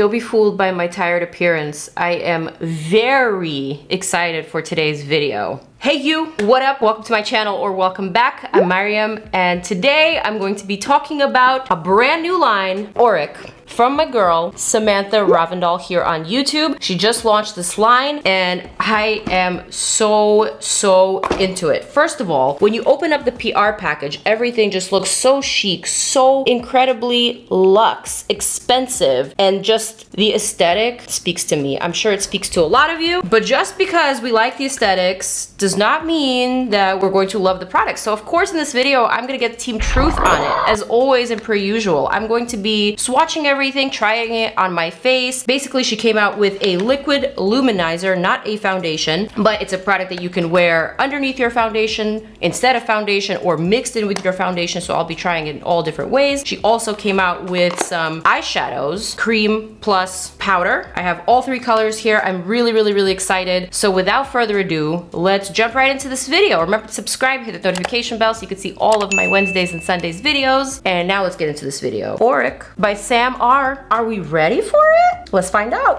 Don't be fooled by my tired appearance. I am very excited for today's video. Hey you, what up? Welcome to my channel or welcome back. I'm Maryam and today I'm going to be talking about a brand new line, Auric, from my girl, Samantha Ravndahl here on YouTube. She just launched this line and I am so, so into it. First of all, when you open up the PR package, everything just looks so chic, so incredibly luxe, expensive, and just the aesthetic speaks to me. I'm sure it speaks to a lot of you, but just because we like the aesthetics does not mean that we're going to love the product. So of course in this video, I'm gonna get Team Truth on it, as always and per usual. I'm going to be swatching everything, trying it on my face. Basically, she came out with a liquid luminizer, not a foundation, but it's a product that you can wear underneath your foundation, instead of foundation, or mixed in with your foundation, so I'll be trying it in all different ways. She also came out with some eyeshadows, cream plus powder. I have all three colors here. I'm really, really, really excited. So without further ado, let's jump right into this video. Remember to subscribe, hit the notification bell so you can see all of my Wednesdays and Sundays videos. And now let's get into this video. Auric by Sam. Are we ready for it? Let's find out.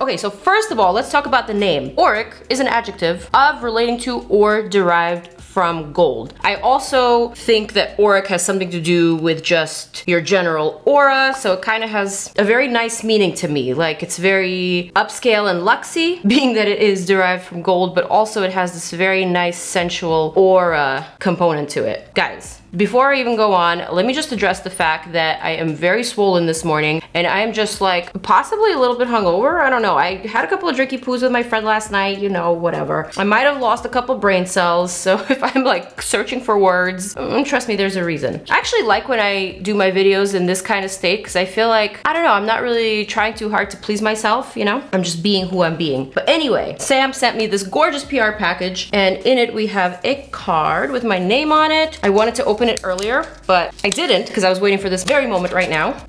Okay, so first of all, let's talk about the name. Auric is an adjective of relating to or derived from gold. I also think that auric has something to do with just your general aura, so it kind of has a very nice meaning to me. Like it's very upscale and luxy, being that it is derived from gold, but also it has this very nice sensual aura component to it. Guys, before I even go on, let me just address the fact that I am very swollen this morning and I am just like possibly a little bit hungover. I don't know. I had a couple of drinky poos with my friend last night, you know, whatever. I might have lost a couple brain cells, so if I'm like searching for words, mm, trust me, there's a reason. I actually like when I do my videos in this kind of state because I feel like, I don't know, I'm not really trying too hard to please myself, you know? I'm just being who I'm being. But anyway, Sam sent me this gorgeous PR package and in it we have a card with my name on it. I wanted to open open it earlier, but I didn't because I was waiting for this very moment right now.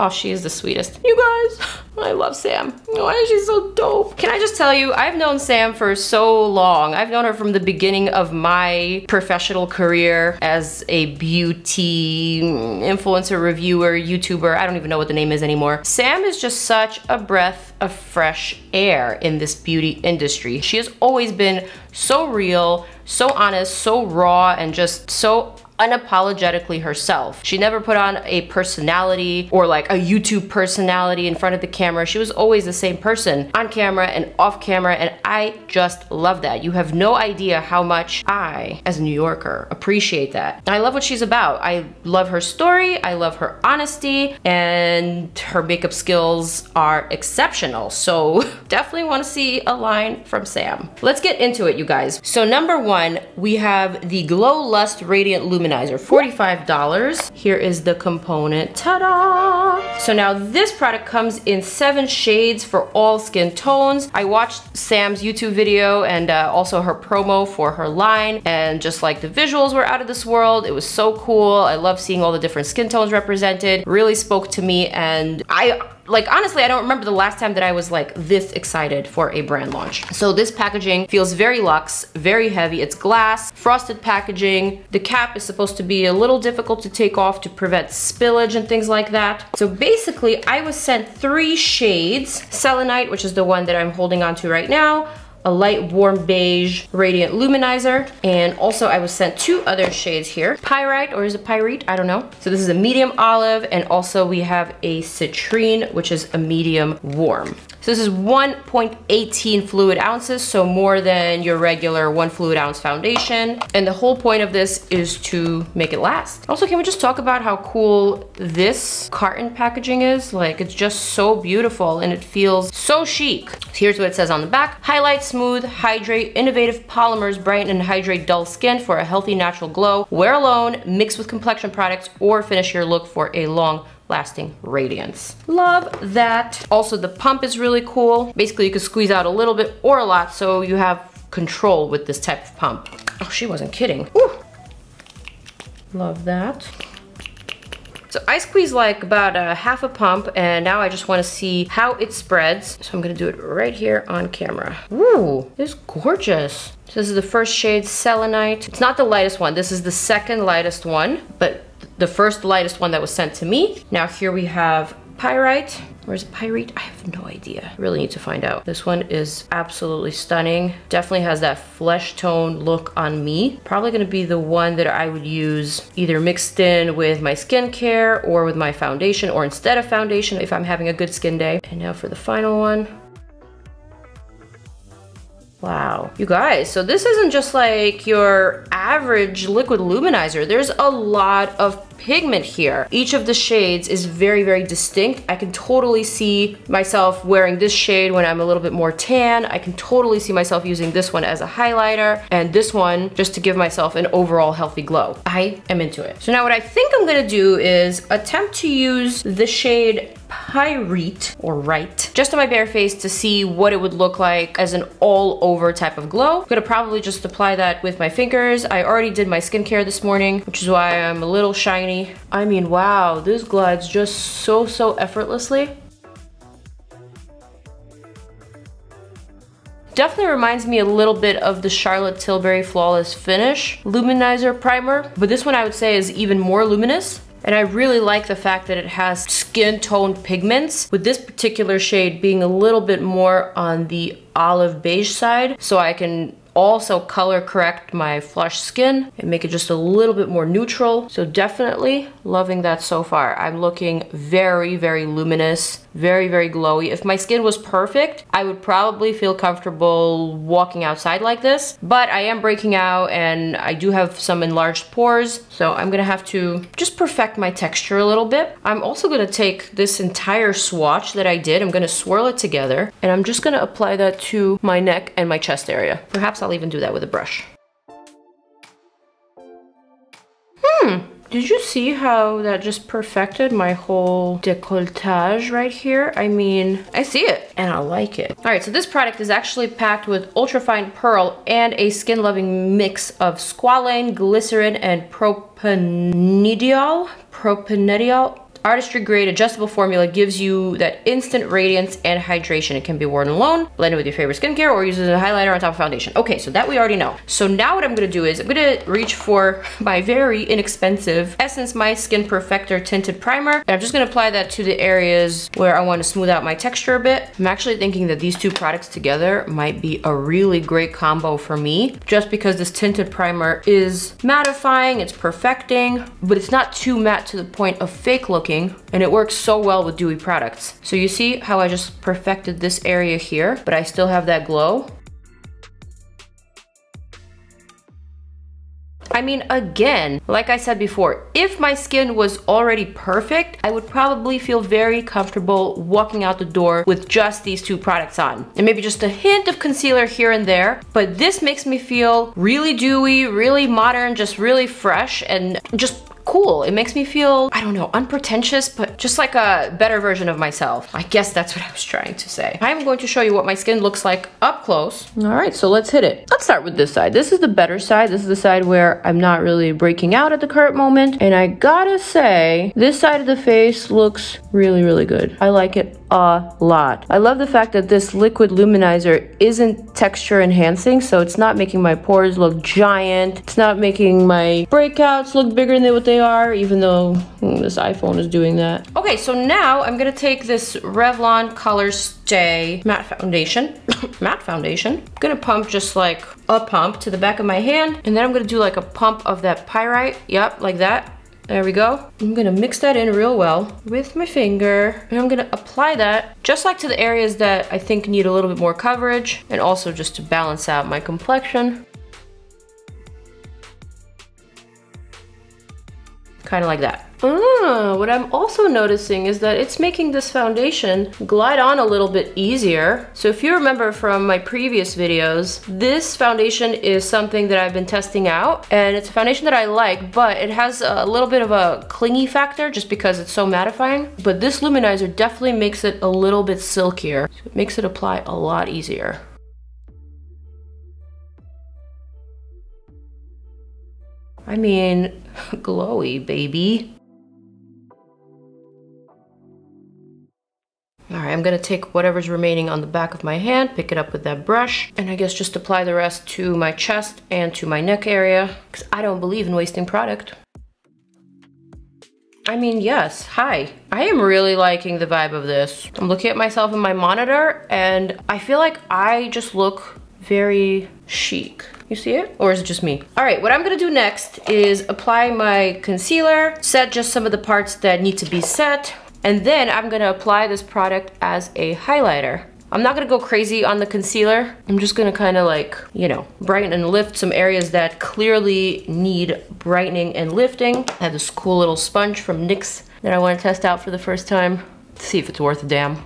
Oh, she is the sweetest. You guys, I love Sam. Why is she so dope? Can I just tell you, I've known Sam for so long. I've known her from the beginning of my professional career as a beauty influencer, reviewer, YouTuber. I don't even know what the name is anymore. Sam is just such a breath of fresh air in this beauty industry. She has always been so real, so honest, so raw, and just so unapologetically herself. She never put on a personality or like a YouTube personality in front of the camera. She was always the same person on camera and off camera and I just love that. You have no idea how much I, as a New Yorker, appreciate that. I love what she's about. I love her story, I love her honesty, and her makeup skills are exceptional. So definitely wanna see a line from Sam. Let's get into it, you guys. So number one, we have the Glow Lust Radiant Luminizer Luminizer, $45. Here is the component, ta-da! So now this product comes in seven shades for all skin tones. I watched Sam's YouTube video and uh, also her promo for her line and just like the visuals were out of this world. It was so cool. I love seeing all the different skin tones represented. Really spoke to me and I like honestly, I don't remember the last time that I was like this excited for a brand launch. So this packaging feels very luxe, very heavy. It's glass, frosted packaging. The cap is supposed to be a little difficult to take off to prevent spillage and things like that. So basically I was sent three shades, Selenite, which is the one that I'm holding on to right now, a light warm beige radiant luminizer and also I was sent two other shades here. Pyrite or is it pyrite? I don't know. So this is a medium olive and also we have a citrine which is a medium warm so this is 1.18 fluid ounces, so more than your regular one fluid ounce foundation. And the whole point of this is to make it last. Also, can we just talk about how cool this carton packaging is? Like, it's just so beautiful and it feels so chic. Here's what it says on the back. Highlight, smooth, hydrate, innovative polymers, brighten and hydrate dull skin for a healthy natural glow. Wear alone, mix with complexion products, or finish your look for a long lasting radiance. Love that. Also the pump is really cool. Basically you can squeeze out a little bit or a lot so you have control with this type of pump. Oh, she wasn't kidding. Ooh. Love that. So I squeeze like about a half a pump and now I just wanna see how it spreads. So I'm gonna do it right here on camera. Ooh, it's gorgeous. So this is the first shade, Selenite. It's not the lightest one. This is the second lightest one, but the first lightest one that was sent to me. Now here we have pyrite. Where's pyrite? I have no idea. Really need to find out. This one is absolutely stunning. Definitely has that flesh tone look on me. Probably gonna be the one that I would use either mixed in with my skincare or with my foundation or instead of foundation if I'm having a good skin day. And now for the final one. Wow. You guys, so this isn't just like your average liquid luminizer. There's a lot of pigment here. Each of the shades is very, very distinct. I can totally see myself wearing this shade when I'm a little bit more tan. I can totally see myself using this one as a highlighter and this one just to give myself an overall healthy glow. I am into it. So now what I think I'm gonna do is attempt to use the shade Pyrite or Right just on my bare face to see what it would look like as an all over type of glow. I'm gonna probably just apply that with my fingers. I already did my skincare this morning, which is why I'm a little shiny. I mean, wow, this glides just so, so effortlessly. Definitely reminds me a little bit of the Charlotte Tilbury Flawless Finish Luminizer Primer, but this one I would say is even more luminous. And I really like the fact that it has skin tone pigments, with this particular shade being a little bit more on the olive beige side, so I can also color correct my flush skin and make it just a little bit more neutral. So definitely loving that so far. I'm looking very, very luminous, very, very glowy. If my skin was perfect, I would probably feel comfortable walking outside like this, but I am breaking out and I do have some enlarged pores, so I'm gonna have to just perfect my texture a little bit. I'm also gonna take this entire swatch that I did, I'm gonna swirl it together, and I'm just gonna apply that to my neck and my chest area. Perhaps I'll even do that with a brush. Hmm, did you see how that just perfected my whole decolletage right here? I mean, I see it and I like it. All right, so this product is actually packed with ultrafine pearl and a skin-loving mix of squalane, glycerin, and propanediol. Propanediol Artistry grade adjustable formula gives you that instant radiance and hydration. It can be worn alone, blended with your favorite skincare, or used as a highlighter on top of foundation. Okay, so that we already know. So now what I'm gonna do is I'm gonna reach for my very inexpensive Essence My Skin Perfector Tinted Primer. And I'm just gonna apply that to the areas where I wanna smooth out my texture a bit. I'm actually thinking that these two products together might be a really great combo for me, just because this tinted primer is mattifying, it's perfecting, but it's not too matte to the point of fake looking and it works so well with dewy products. So you see how I just perfected this area here, but I still have that glow? I mean, again, like I said before, if my skin was already perfect, I would probably feel very comfortable walking out the door with just these two products on. And maybe just a hint of concealer here and there. But this makes me feel really dewy, really modern, just really fresh and just cool. It makes me feel, I don't know, unpretentious, but just like a better version of myself. I guess that's what I was trying to say. I'm going to show you what my skin looks like up close. All right, so let's hit it. Let's start with this side. This is the better side. This is the side where I'm not really breaking out at the current moment. And I gotta say, this side of the face looks really, really good. I like it a lot. I love the fact that this liquid luminizer isn't texture enhancing, so it's not making my pores look giant. It's not making my breakouts look bigger than what they are, even though hmm, this iPhone is doing that. Okay, so now I'm gonna take this Revlon Colorstay matte foundation, matte foundation. I'm gonna pump just like a pump to the back of my hand, and then I'm gonna do like a pump of that pyrite, yep, like that. There we go. I'm gonna mix that in real well with my finger and I'm gonna apply that just like to the areas that I think need a little bit more coverage and also just to balance out my complexion. Kind of like that. Ah, what I'm also noticing is that it's making this foundation glide on a little bit easier. So if you remember from my previous videos, this foundation is something that I've been testing out and it's a foundation that I like, but it has a little bit of a clingy factor just because it's so mattifying. But this luminizer definitely makes it a little bit silkier. So it makes it apply a lot easier. I mean, glowy, baby. All right, I'm gonna take whatever's remaining on the back of my hand, pick it up with that brush, and I guess just apply the rest to my chest and to my neck area, because I don't believe in wasting product. I mean, yes, hi. I am really liking the vibe of this. I'm looking at myself in my monitor and I feel like I just look very chic. You see it? Or is it just me? All right, what I'm gonna do next is apply my concealer, set just some of the parts that need to be set, and then I'm gonna apply this product as a highlighter. I'm not gonna go crazy on the concealer. I'm just gonna kind of like, you know, brighten and lift some areas that clearly need brightening and lifting. I have this cool little sponge from NYX that I wanna test out for the first time. See if it's worth a damn.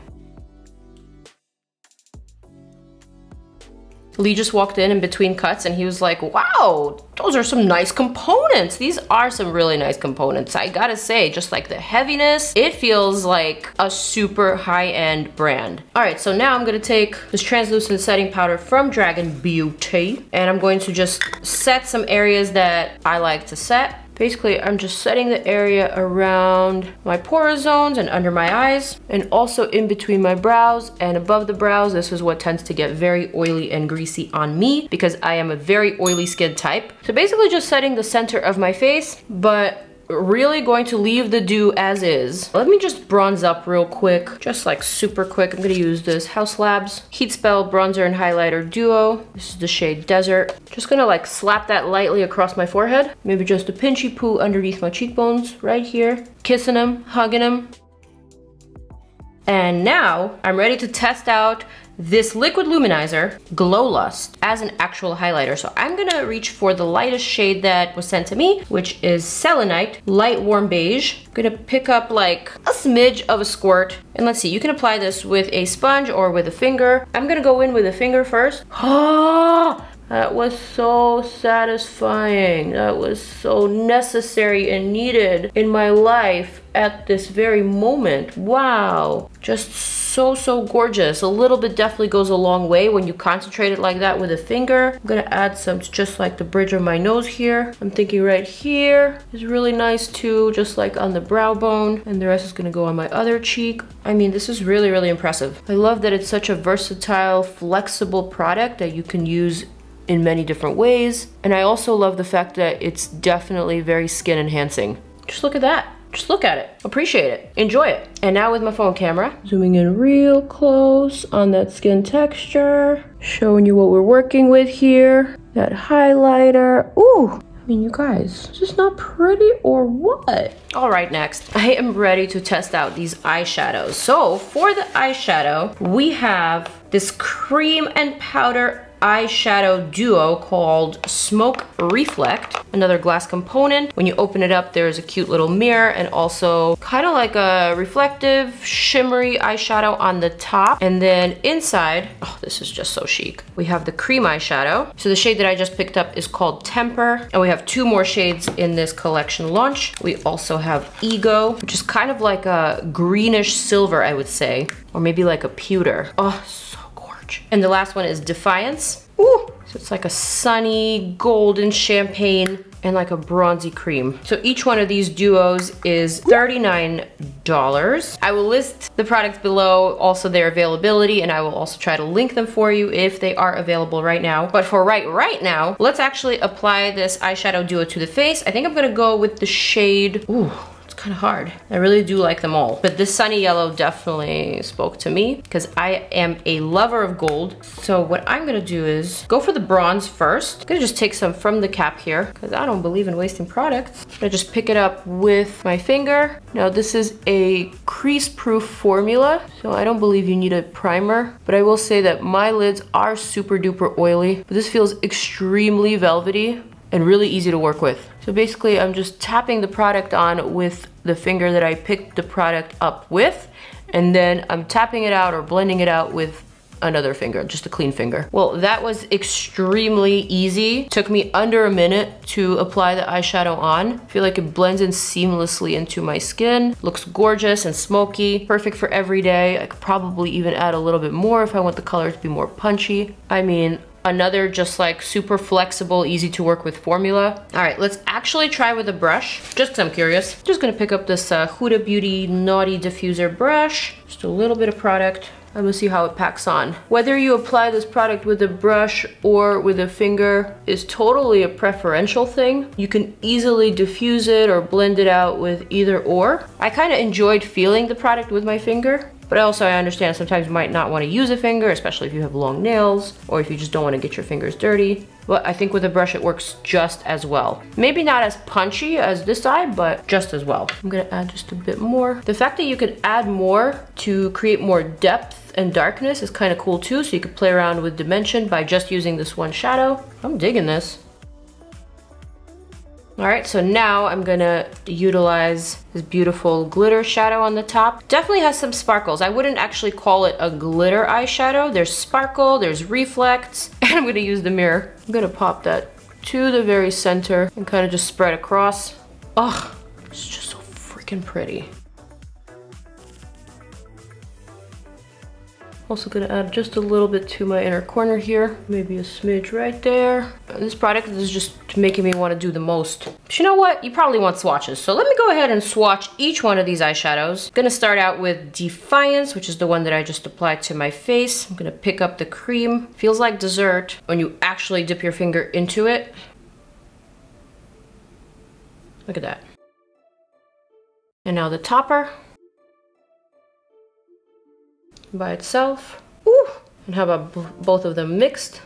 Lee just walked in in between cuts and he was like, wow, those are some nice components. These are some really nice components. I gotta say, just like the heaviness, it feels like a super high-end brand. All right, so now I'm gonna take this translucent setting powder from Dragun Beauty and I'm going to just set some areas that I like to set Basically, I'm just setting the area around my pore zones and under my eyes, and also in between my brows and above the brows. This is what tends to get very oily and greasy on me because I am a very oily skin type. So basically just setting the center of my face, but really going to leave the dew as is. Let me just bronze up real quick, just like super quick. I'm gonna use this Haus Labs Heat Spell Bronzer and Highlighter Duo. This is the shade Desert. Just gonna like slap that lightly across my forehead. Maybe just a pinchy poo underneath my cheekbones right here. Kissing them, hugging them. And now I'm ready to test out this liquid luminizer, Glow Lust, as an actual highlighter. So I'm gonna reach for the lightest shade that was sent to me, which is Selenite Light Warm Beige. I'm gonna pick up like a smidge of a squirt. And let's see, you can apply this with a sponge or with a finger. I'm gonna go in with a finger first. Ah, that was so satisfying. That was so necessary and needed in my life at this very moment. Wow. Just so, so gorgeous. A little bit definitely goes a long way when you concentrate it like that with a finger. I'm gonna add some just like the bridge of my nose here. I'm thinking right here is really nice too, just like on the brow bone. And the rest is gonna go on my other cheek. I mean, this is really, really impressive. I love that it's such a versatile, flexible product that you can use in many different ways. And I also love the fact that it's definitely very skin enhancing. Just look at that. Just look at it, appreciate it, enjoy it. And now with my phone camera, zooming in real close on that skin texture, showing you what we're working with here. That highlighter, ooh, I mean, you guys, is this not pretty or what? All right, next, I am ready to test out these eyeshadows. So for the eyeshadow, we have this cream and powder eyeshadow duo called Smoke Reflect. Another glass component. When you open it up, there's a cute little mirror and also kind of like a reflective, shimmery eyeshadow on the top. And then inside, oh, this is just so chic. We have the cream eyeshadow. So the shade that I just picked up is called Temper. And we have two more shades in this collection launch. We also have Ego, which is kind of like a greenish silver, I would say. Or maybe like a pewter. Oh, and the last one is Defiance. Ooh, so it's like a sunny golden champagne and like a bronzy cream. So each one of these duos is $39. I will list the products below, also their availability, and I will also try to link them for you if they are available right now. But for right right now, let's actually apply this eyeshadow duo to the face. I think I'm gonna go with the shade, ooh, kind of hard. I really do like them all. But this sunny yellow definitely spoke to me because I am a lover of gold. So what I'm gonna do is go for the bronze first. I'm gonna just take some from the cap here because I don't believe in wasting products. I just pick it up with my finger. Now this is a crease proof formula. So I don't believe you need a primer, but I will say that my lids are super duper oily, but this feels extremely velvety and really easy to work with. So basically I'm just tapping the product on with the finger that I picked the product up with and then I'm tapping it out or blending it out with another finger, just a clean finger. Well, that was extremely easy. Took me under a minute to apply the eyeshadow on. I feel like it blends in seamlessly into my skin. Looks gorgeous and smoky, perfect for every day. I could probably even add a little bit more if I want the color to be more punchy. I mean, Another just like super flexible, easy to work with formula. All right, let's actually try with a brush, just cause I'm curious. Just gonna pick up this uh, Huda Beauty Naughty Diffuser brush. Just a little bit of product I'm gonna see how it packs on. Whether you apply this product with a brush or with a finger is totally a preferential thing. You can easily diffuse it or blend it out with either or. I kind of enjoyed feeling the product with my finger. But also I understand sometimes you might not want to use a finger, especially if you have long nails or if you just don't want to get your fingers dirty. But I think with a brush it works just as well. Maybe not as punchy as this side, but just as well. I'm gonna add just a bit more. The fact that you can add more to create more depth and darkness is kind of cool too, so you could play around with dimension by just using this one shadow. I'm digging this. All right, so now I'm gonna utilize this beautiful glitter shadow on the top. Definitely has some sparkles. I wouldn't actually call it a glitter eyeshadow. There's sparkle, there's reflex, and I'm gonna use the mirror. I'm gonna pop that to the very center and kind of just spread across. Oh, it's just so freaking pretty. Also gonna add just a little bit to my inner corner here. Maybe a smidge right there. This product is just making me wanna do the most. But you know what? You probably want swatches. So let me go ahead and swatch each one of these eyeshadows. Gonna start out with Defiance, which is the one that I just applied to my face. I'm gonna pick up the cream. Feels like dessert when you actually dip your finger into it. Look at that. And now the topper by itself. Ooh. And how about both of them mixed?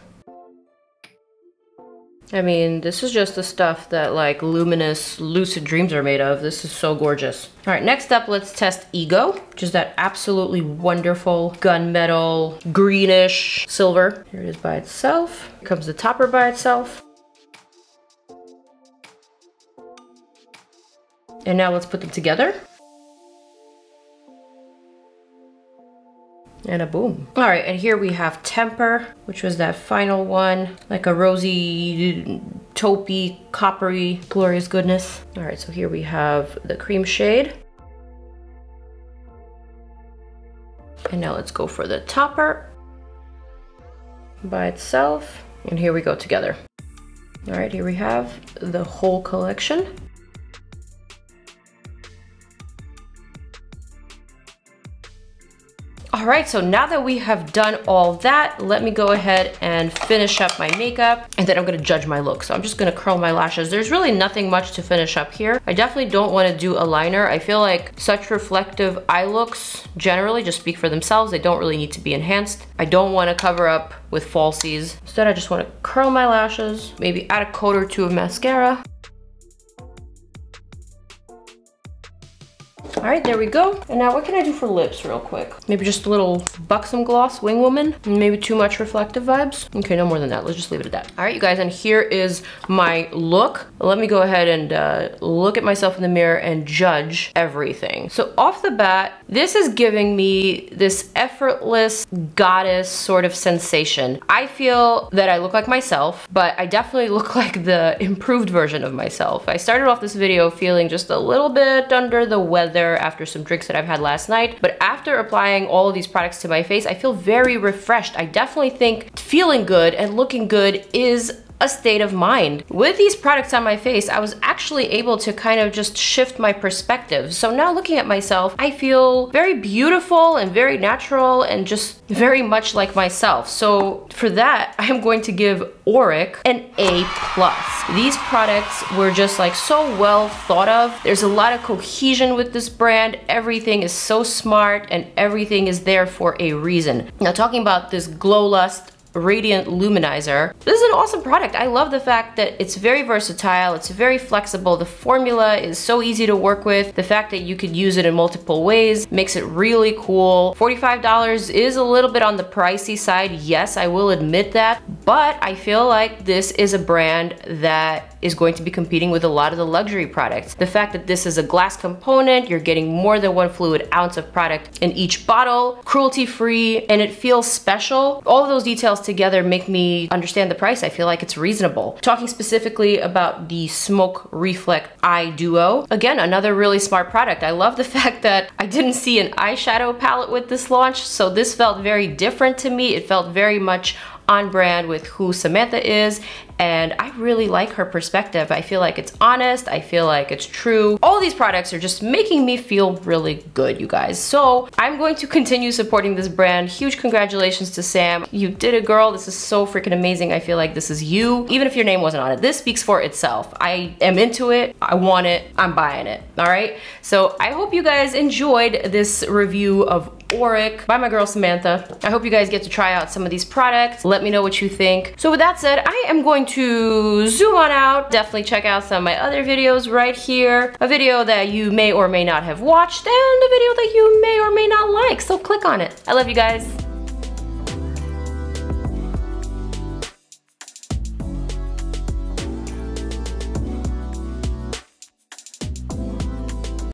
I mean, this is just the stuff that like luminous lucid dreams are made of. This is so gorgeous. All right, next up, let's test Ego, which is that absolutely wonderful gunmetal, greenish silver. Here it is by itself. Here comes the topper by itself. And now let's put them together. And a boom. All right, and here we have Temper, which was that final one, like a rosy, taupey, coppery, glorious goodness. All right, so here we have the cream shade. And now let's go for the topper by itself. And here we go together. All right, here we have the whole collection. All right, so now that we have done all that, let me go ahead and finish up my makeup and then I'm gonna judge my look. So I'm just gonna curl my lashes. There's really nothing much to finish up here. I definitely don't wanna do a liner. I feel like such reflective eye looks generally just speak for themselves. They don't really need to be enhanced. I don't wanna cover up with falsies. Instead, I just wanna curl my lashes, maybe add a coat or two of mascara. All right, there we go. And now what can I do for lips real quick? Maybe just a little buxom gloss, wing woman, maybe too much reflective vibes. Okay, no more than that. Let's just leave it at that. All right, you guys, and here is my look. Let me go ahead and uh, look at myself in the mirror and judge everything. So off the bat, this is giving me this effortless goddess sort of sensation. I feel that I look like myself, but I definitely look like the improved version of myself. I started off this video feeling just a little bit under the weather after some drinks that I've had last night. But after applying all of these products to my face, I feel very refreshed. I definitely think feeling good and looking good is a state of mind. With these products on my face, I was actually able to kind of just shift my perspective. So now looking at myself, I feel very beautiful and very natural and just very much like myself. So for that, I'm going to give Auric an A+. plus. These products were just like so well thought of. There's a lot of cohesion with this brand. Everything is so smart and everything is there for a reason. Now talking about this Glow Lust Radiant Luminizer. This is an awesome product. I love the fact that it's very versatile, it's very flexible, the formula is so easy to work with, the fact that you could use it in multiple ways makes it really cool. $45 is a little bit on the pricey side, yes, I will admit that, but I feel like this is a brand that is going to be competing with a lot of the luxury products. The fact that this is a glass component, you're getting more than one fluid ounce of product in each bottle, cruelty free, and it feels special. All those details together make me understand the price. I feel like it's reasonable. Talking specifically about the Smoke Reflect Eye Duo, again, another really smart product. I love the fact that I didn't see an eyeshadow palette with this launch, so this felt very different to me. It felt very much on brand with who Samantha is and I really like her perspective. I feel like it's honest, I feel like it's true. All these products are just making me feel really good, you guys. So I'm going to continue supporting this brand. Huge congratulations to Sam. You did it, girl. This is so freaking amazing. I feel like this is you. Even if your name wasn't on it, this speaks for itself. I am into it, I want it, I'm buying it, all right? So I hope you guys enjoyed this review of Auric by my girl Samantha. I hope you guys get to try out some of these products. Let me know what you think. So with that said, I am going to zoom on out. Definitely check out some of my other videos right here. A video that you may or may not have watched and a video that you may or may not like. So click on it. I love you guys.